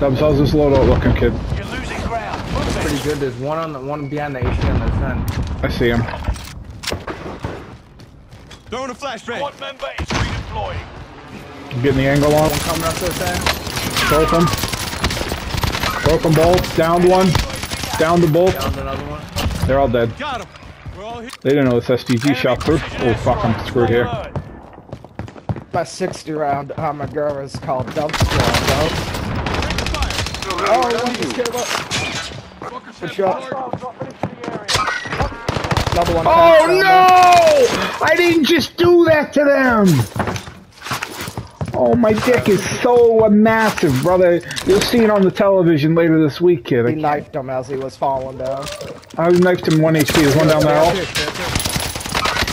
Dubs, how's this loadout looking, kid? You're losing ground. Move it. Pretty good. There's one on the one behind the AC on the end. I see him. Throwing a flashbang. Squad member is redeploying. I'm getting the angle on. One coming up this end. Both them. Broke them both. Downed one. Downed the both. Down to another one. They're all dead. Got him. We're all here. They didn't know this STG shot through. Oh fuck, I'm screwed here. My 60 round uh, Armaguerra is called Dump Squad, though. Oh, one just came up. Good shot. Another one. Oh no! I didn't just do that to them! Oh, my dick is so massive, brother. You'll see it on the television later this week, kid. He knifed him as he was falling down. I knifed him 1 HP. There's one down there. Oh, uh, clear.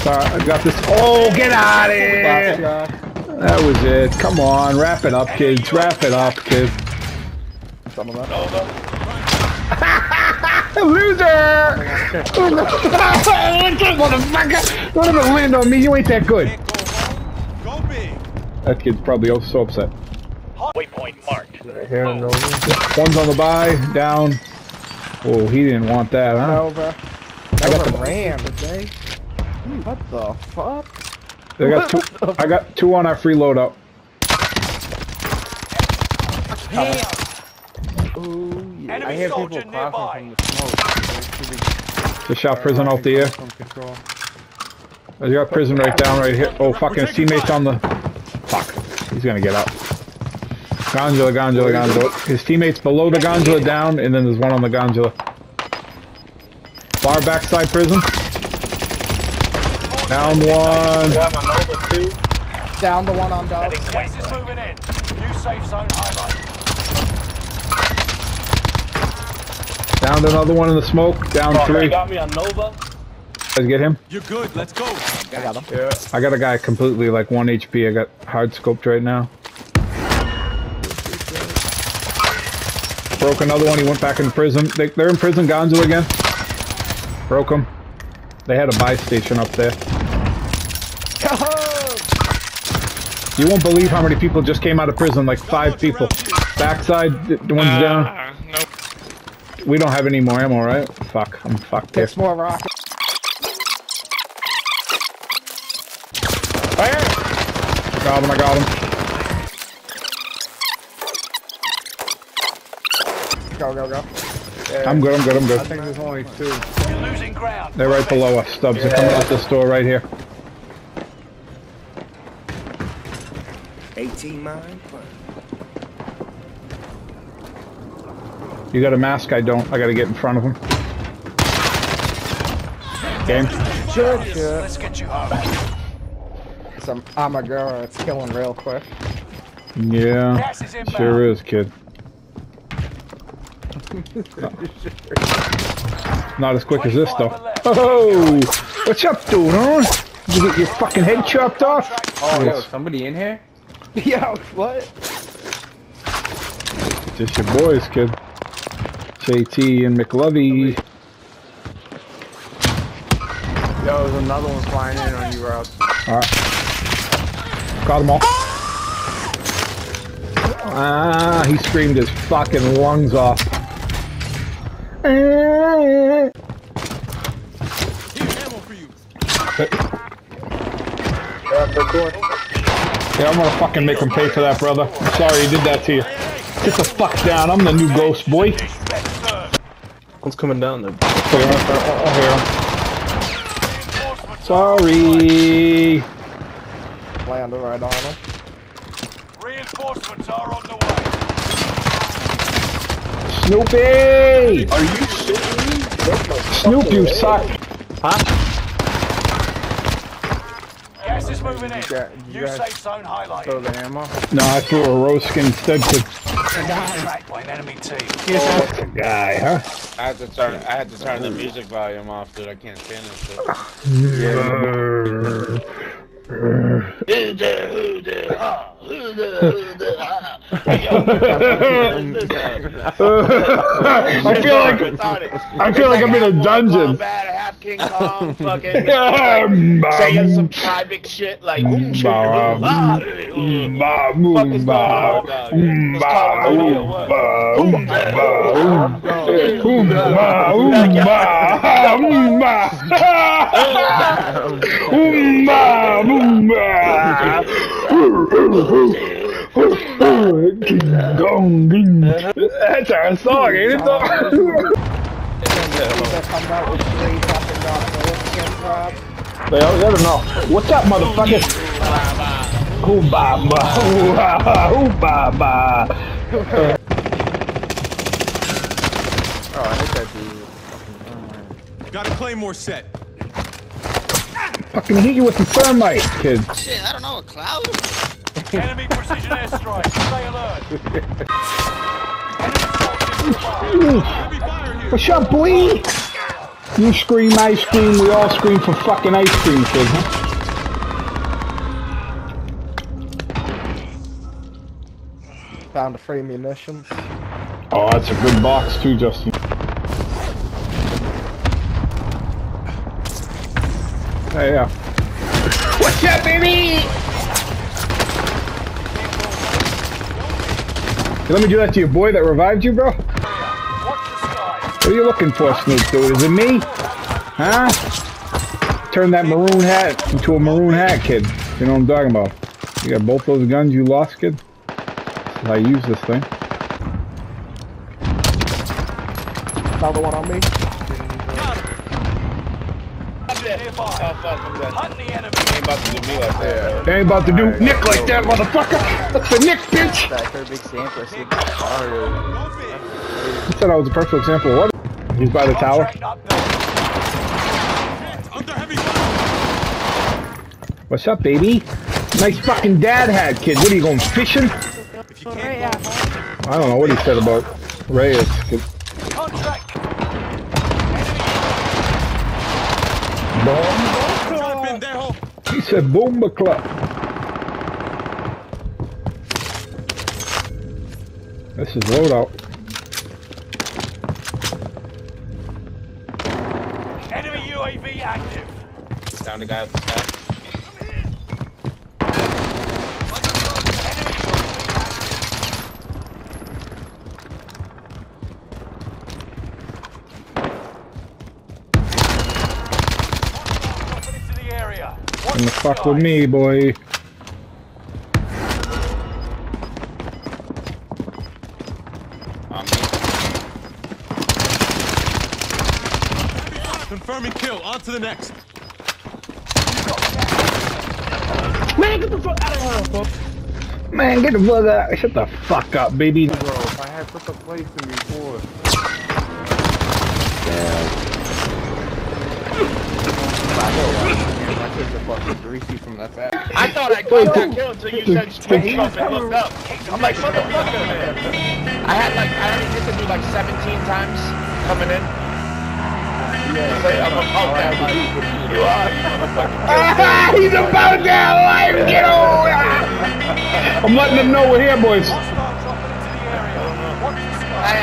sorry, I got this. Oh, get out of here! That was it. Come on, wrap it up, kids. Wrap it up, kids. Some of that. Loser! Motherfucker! Don't ever land on me. You ain't that good. Go. Go big. That kid's probably oh so upset. Waypoint marked. Right here and. One's on the buy, down. Oh, he didn't want that, huh? Over. I got the. ram today. What the fuck? I got two. I got two on our free loadout. Ooh, yeah. I hear people soldier crossing nearby. from the smoke. Just shot prison out the air. From control. I got prison right down right here. Oh, fucking his teammates on the. Fuck. He's gonna get out. Gondola, gondola, gondola. His teammates below the gondola down, and then there's one on the gondola. Far backside prison. Down one. Down the one on dog. Gas is moving in. New safe zone highlighted. Down another one in the smoke. Down three. got me on Nova. Guys, get him. You're good. Let's go. I got him. Yeah. I got a guy completely like one HP. I got hard scoped right now. Broke another one. He went back in prison. They, they're in prison. Gonzo again. Broke him. They had a buy station up there. You won't believe how many people just came out of prison. Like five people. Backside, the one's uh, down. Nope. We don't have any more ammo, right? Fuck. I'm fucked here. Six more rockets. Fire! Got him. I got him. Go, go, go. I'm good. I'm good. I'm good. I good. think there's only two. You're losing ground. They're right below us. Stubbs. They're coming out this door right here. 18 mine. You got a mask? I don't. I gotta get in front of him. Game. Sure, sure. Let's get you home. Some Armaguerra, it's killing real quick. Yeah. Is. Sure is, kid. Not as quick as this, though. Oh! What's up, dude, huh? You get your fucking head chopped off? Oh, yo, somebody in here? Yo, what? Just your boys, kid. JT and McLovey. Yo, there's another one flying in on you, Rob. Got them all. Ah, he screamed his fucking lungs off. Eh. Here, ammo for you. Yeah, I'm gonna fucking make him pay for that, brother. I'm sorry he did that to you. Get the fuck down. I'm the new ghost boy. One's coming down there. Here, I'll- I'll. Sorry. Landed right on him. Reinforcements are on the way. Snoopy! Are you shitting me? Snoop, you leg. suck. Gas is moving in. got- you New guys- safe zone Throw the ammo. No, I threw a rose skin instead to Tracked by enemy team. the guy, huh? I had to turn. I had to turn the music volume off, dude. I can't stand this shit. I feel like I feel like I'm in a dungeon. Half King Kong, fucking Saying some tribal shit like boom, shit, boom, ah? That's our song, ain't it? though? They all gotta know. What's up, motherfucker? Ooh, ba, ba, ooh, ha, ha, ooh, ba, ba. Oh, I hate that dude. Got a claymore set. Fucking hit you with some thermite, kid. Shit, I don't know, a cloud? Enemy precision airstrike. Stay alert. Ooh, Heavy fire here. What's up, boy? You scream, ice cream, we all scream for fucking ice cream, kid, huh? Found a free munitions. Oh, that's a good box too, Justin. Hey, yeah. What's up, baby? You let me do that to your boy that revived you, bro? Watch the. What are you looking for, Snoop dude? Is it me? Huh? Turn that maroon hat into a maroon hat, kid. You know what I'm talking about. You got both those guns you lost, kid? This is how you use this thing. Another one on me. Nearby. The enemy. Ain't about to do me like that. They ain't about to do Nick like that, motherfucker. That's the Nick, bitch. He said I was a perfect example what? He's by the tower. What's up, baby? Nice fucking dad hat, kid. What are you going fishing? I don't know what he said about Reyes. Ho. He said Boomba Club. This is loadout. Enemy UAV active. Down the guy with the staff. Dropping into the area. Watch And the fuck with me, boy. Confirming kill. On to the next. Man, get the fuck out of here, folks. Man, get the fuck out. Shut the fuck up, baby. Bro, if I had put the place in before. Fucking greasy from that fat. I thought I got that kill until you said straight up and looked up. I'm like, motherfucker. I had like, I only hit the dude like 17 times coming in. Yeah, so I'm like, oh, man, like, you are. Ah, he's about that life. Get over. I'm letting them know we're here, boys. Hostile dropping into the area. Watch the sky.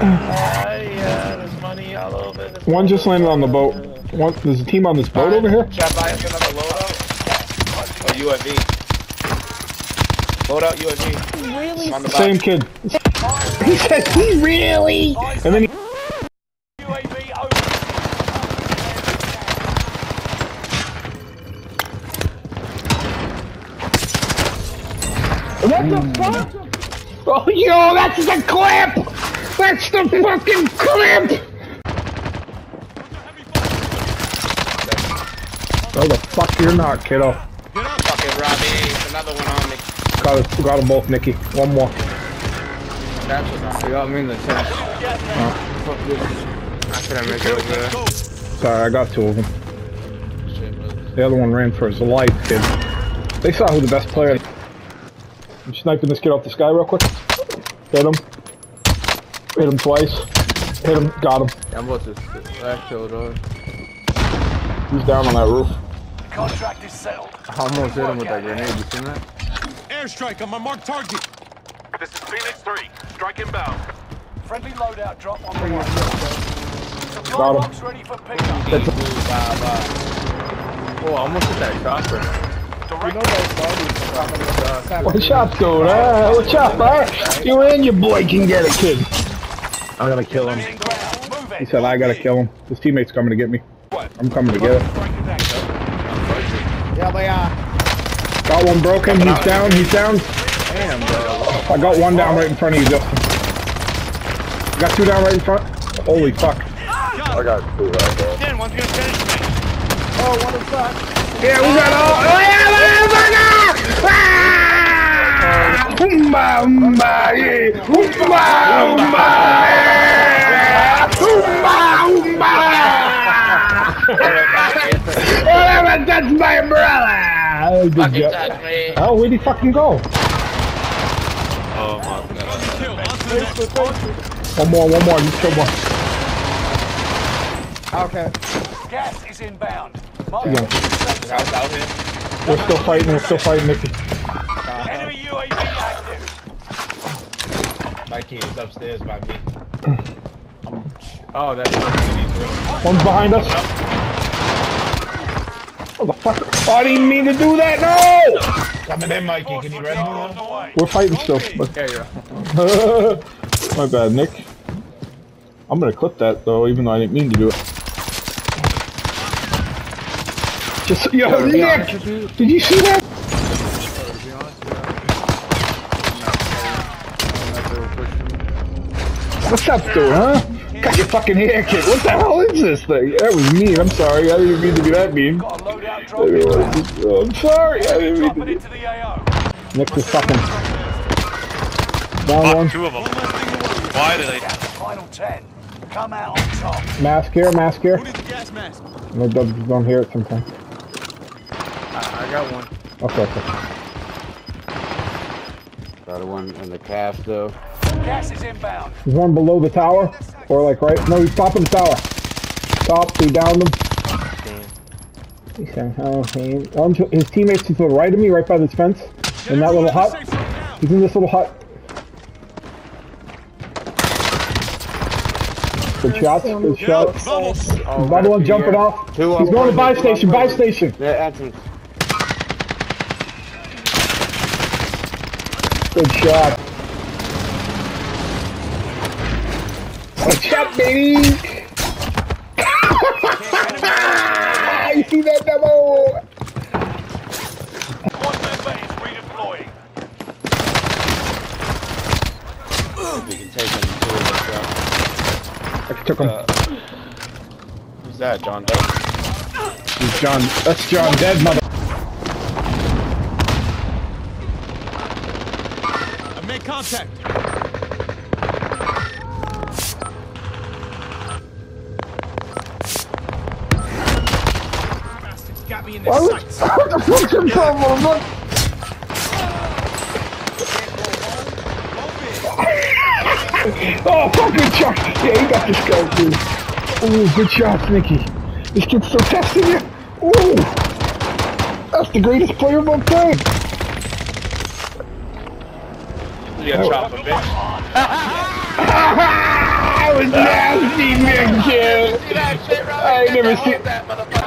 Ah, yeah, there's money all over. One just landed on the boat. One, there's a team on this boat over here. Should I buy us another loadout? Oh, UAV. Loadout UAV. Really? The Same kid. He said he really. And then he. UAV over. What the fuck? Oh, yo, that's the clip! That's the fucking clip! No, the fuck you're not, kiddo. You're not Fucking Robbie. Another one on me. Got, it, got them both, Nicky. One more. That's what's on me. got me in the chest. Fuck this. I couldn't make it over there. Sorry, I got two of them. The other one ran for his life, kid. They saw who the best player. I'm sniping this kid off the sky real quick. Hit him. Hit him twice. Hit him. Got him. I'm about to last kill, dog. He's down on that roof. Contract is settled. I almost hit him with that grenade. You seen that? Airstrike on my marked target. This is Phoenix 3. Strike inbound. Friendly loadout drop on the way. Supply box ready for pickup. Oh, I almost hit that chopper. Direct What's up, dude? Uh, what's up, huh? You and your boy can get it, kid. I'm gonna kill him. in ground. Move He said, I gotta kill him. His teammate's coming to get me. I'm coming to get it. Strike is active. Yeah, they are. Got one broken. He's down. He's down. Damn, bro. I got one down right in front of you, Justin. Got two down right in front. Holy fuck. I got two right there. Then one's gonna finish me. Oh, one inside. Yeah, we got all. Oh, yeah, motherfucker! Ah! Oomba, oomba, yeah. Oomba, oomba, yeah. Oomba, oomba. Whatever, that's my umbrella. Oh, good Fucking job. touch me. Oh, where'd he fucking go? Kill. On to the next. One more, one more. Just kill one. Okay. Gas is inbound. Mark Yeah. the safe zone. House out. We're still fighting. We're still fighting, Mickey. Enemy UAV active. Mikey is upstairs by me. Oh, that's One's behind us. Motherfucker. Oh, I didn't mean to do that. No! Coming in, Mikey. Can you run Patrol on me? the way. We're fighting still. But yeah, yeah. My bad, Nick. I'm gonna clip that though, even though I didn't mean to do it. Just yo, to be Nick, honest did you see that? To be honest, yeah. What's up, dude? Huh? Got your fucking hair kicked. What the hell is this thing? That was mean. I'm sorry. I didn't mean to be that mean. Got a loadout drop inbound. Oh, I'm sorry. I didn't mean to it be. into the AO. Nick was fucking down one. Two of them. Why do they? Final 10. Come out on top. Mask here, mask here. Who needs a gas mask? No dubs don't hear it sometimes. I, I got one. Okay, okay. Got one in the calf though. Gas is inbound. There's one below the tower, or like right? No, he's top of the tower. Top, we downed him. He said, oh, he, um, his teammates to the right of me, right by this fence, in that little hut. Safe zone. He's in this little hut. Good shots, good Yo, shots. vamos. Oh, Another one jumping here. off. Two He's on going to buy station, buy prison. station. The entrance. Good shot. Baby. you see that demo? One member is redeploying. We can take them two of us out. I took him. Uh, Who's that, John Doe? He's John. That's John Dead, mother. I made contact. Me in their sights. What the fuck's your problem? Look. Oh, fucking shot! Yeah, he got this guy, dude. Oh, good shots, Nicky. This kid's still testing you. Ooh, that's the greatest player of all time. You got chopper, bitch. That was nasty, big kid. See that shit, right? I never seen- that motherfucker.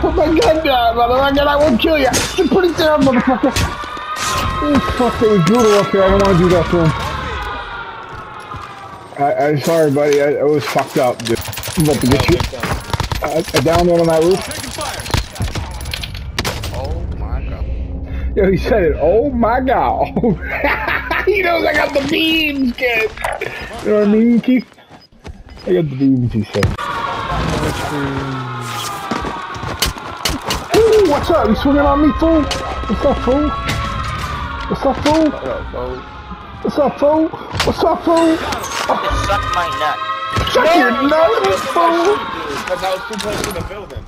Put my gun down, motherfucker. I won't kill you. Just put it down, motherfucker. Oh, fuck, it was brutal up here. I don't want to do that to him. I, I'm sorry, buddy. I, I was fucked up, dude. I'm about to get you. I, I on that roof. Oh my god. Yo, he said it. Oh my god. he knows I got the beams, kid. You know what I mean, Keith? I got the beams, he said. Ooh, what's up? You swinging on me, fool? What's up, fool? What's up, fool? What's up, fool? What's up, fool? Suck my nut. Suck your nuts, fool! Because I was too close to the building.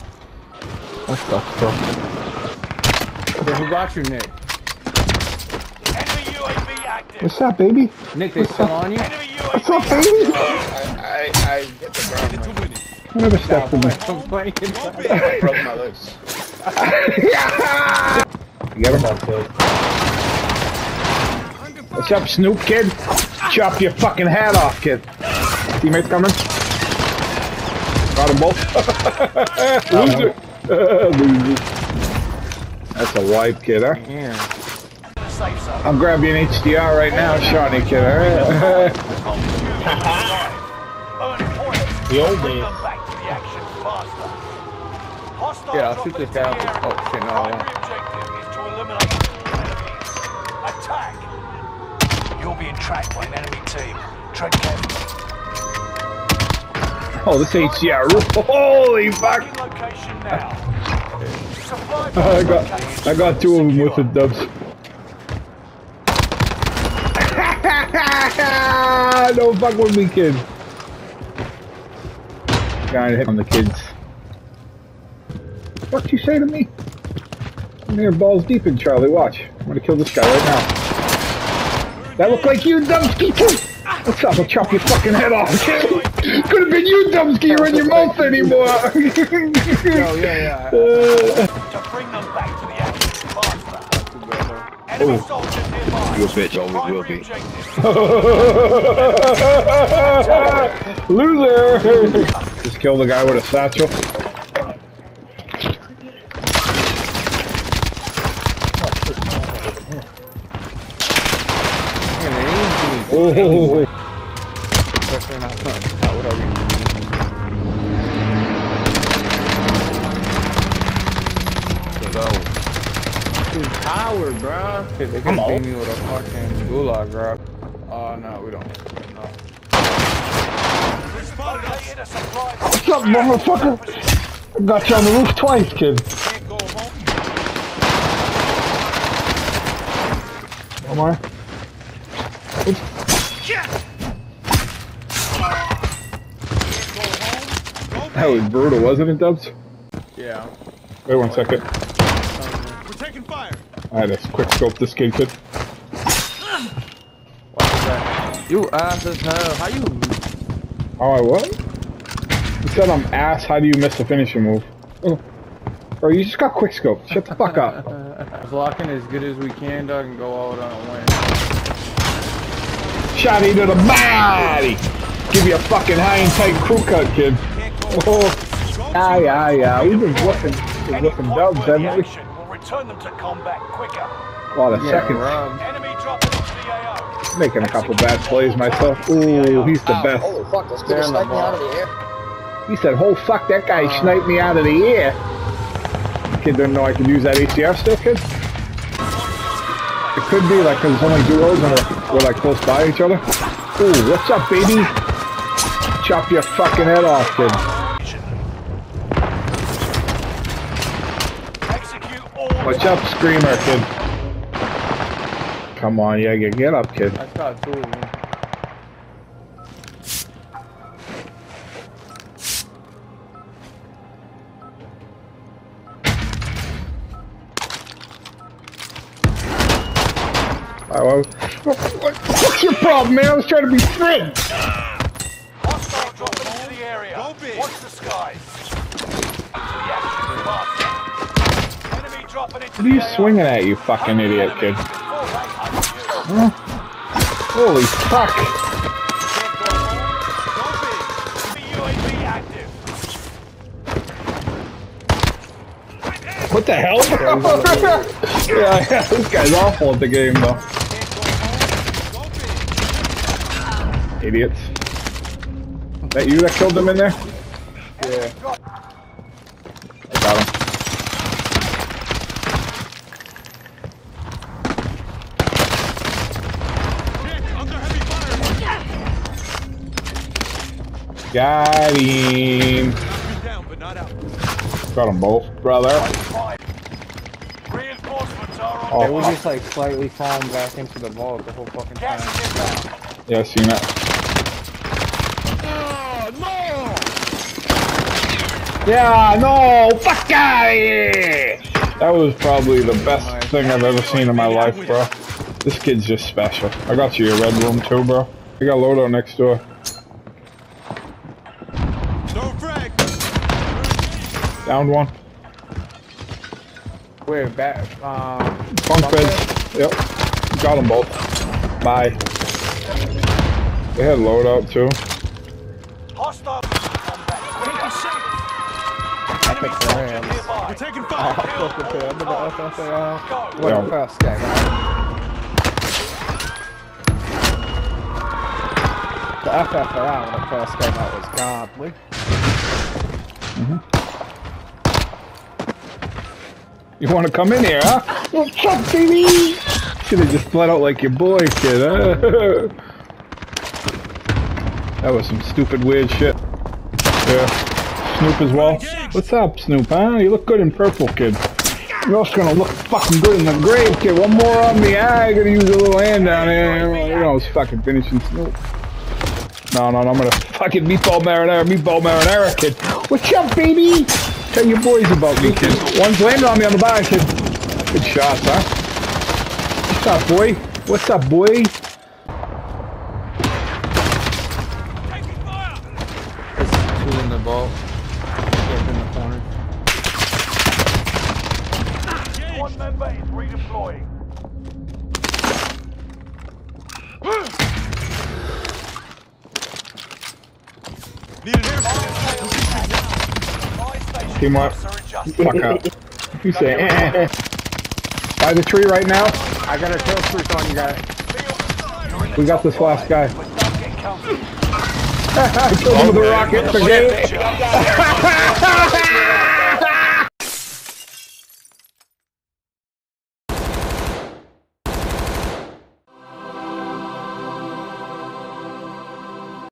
That sucks, bro. Okay, who got you, Nick? Enemy UAV active. What's up, baby? Nick, they still on you? What's up, baby? I, I I, I hit the ground. To win never stepped in I'm this. playing. I broke my legs. You get him? What's up, Snoop kid? Chop your fucking hat off, kid. Teammates coming. Got them both. Loser. Loser. That's a wipe, kid, huh? Yeah. I'm grabbing an HDR right now, Shawnee, kid, alright? The old Bring days. them back to the action faster. Hostile Yeah, I'll shoot this guy into the oh, shit, no. Attack. You're being tracked by an enemy team. Tread carefully. oh, this HDR. Holy fuck! I got, I got two of them with the dubs. Don't fuck with me, kid. Guy hit on the kids. What you say to me? I'm here balls deep in Charlie. Watch. I'm gonna kill this guy right now. That look like you, Dumpski, too. What's up? I'll chop your fucking head off. Could have been you, Dumpski. You're in your mouth anymore. Oh yeah, yeah. Uh, to bring them back to the action faster. Enemy soldiers nearby. You a bitch, always will Primary be. Loser! Just kill the guy with a satchel. Oh, Power, bro. Shit, they could beat me with a fucking gulag rock. Oh no, we don't. No. Located what's up, motherfucker? I got you on the roof twice, kid. Can't go home. Omar? That was brutal, wasn't it, Dubs? Yeah. Wait one second. We're taking fire. I had to quick scope this kid, kid. What's that? You ass as hell. How you? How I what? You said I'm ass, how do you miss the finishing move? Oh. Bro, you just got quick scope. Shut the fuck up. Blocking as good as we can, dog, and go all out and win. Shotty to the body! Give you a fucking high and tight crew cut, kid. Oh, yeah, yeah, yeah. We've been whooping, been Any whooping dubs, haven't we? action will return them to combat quicker. A lot of Yeah, seconds. Rob. Enemy dropping into the AO. Making a couple bad plays myself. Ooh, he's the best. Holy fuck, this kid They're is in the sniping me out of the air. He said, oh fuck, that guy ah. sniped me out of the air. Kid didn't know I could use that ACR still, kid? It could be like, cause it's only duos and we're, we're like close by each other. Ooh, what's up, baby? Chop your fucking head off, kid. What's up, Screamer, kid? Come on, yeah, get, get up, kid. I shot two was, what, what, what's your problem, man? I was trying to be friends. Hostile dropping into the area. Watch the skies. The action faster. Enemy dropping into What are you swinging at, you fucking idiot, kid? Before they hunt you. Holy fuck. What the hell? yeah, yeah, this guy's awful at the game, though. Idiots. That you that killed them in there? Yeah. I got him. Got him. Knocked down, but not out. Got them both, brother. Reinforcements are on Oh, They were just like slightly falling back into the vault the whole fucking time. Yeah, I seen that. Yeah, no! Fuck out! That was probably the best thing I've ever seen in my life, bro. This kid's just special. I got you a red room too, bro. We got loadout next door. Down one. Where? Back, um... Funk. Yep. Got them both. Bye. They had loadout too. Epic Rams. We're taking Oh, fire. fucking good. Remember the FFAR? When Yeah. the first came out. The FFAR when it first came out was godly. You want to come in here, huh? What's up, baby? Should have just fled out like your boy, kid. Huh? that was some stupid, weird shit. Yeah. Snoop as well. What's up, Snoop, huh? You look good in purple, kid. You're also gonna look fucking good in the grave, kid. One more on me. Ah, I gotta use a little hand down here. You know, it's fucking finishing Snoop. No, no, no, I'm gonna fucking meatball marinara, meatball marinara, kid. What's up, baby? Tell your boys about me, kid. One's landed on me on the bar, kid. Good shots, huh? What's up, boy? What's up, boy? Member is redeploying. Need an air Teamwork. Fuck up. You say, eh, eh, eh. By the tree right now. I got a kill streak on you guys. We got this last guy. I killed him with a rocket. Forget it.